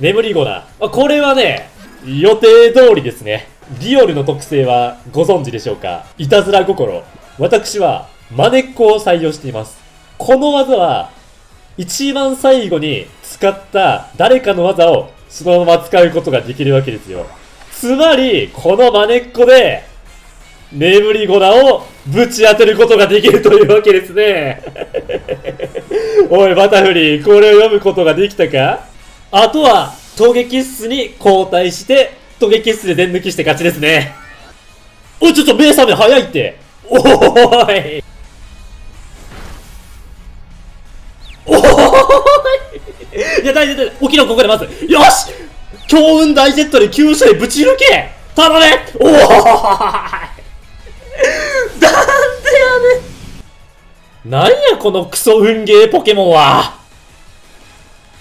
眠りゴナ。あこれはね、予定通りですね。リオルの特性はご存知でしょうか？いたずら心。私は、マネっ子を採用しています。この技は、一番最後に使った誰かの技をそのまま使うことができるわけですよ。つまり、このマネっ子で、眠りゴナをぶち当てることができるというわけですね。おい、バタフリー、これを読むことができたか？あとは、トゲキッスに交代して、トゲキッスで電抜きして勝ちですね。おい、ちょっと目覚め早いって。おーい。おーい。いや、大丈夫、起きろ、ここでまず。よし強運大ジェットで急所でぶち抜け頼めおーいなんでやねんなんやこのクソ運ゲーポケモンは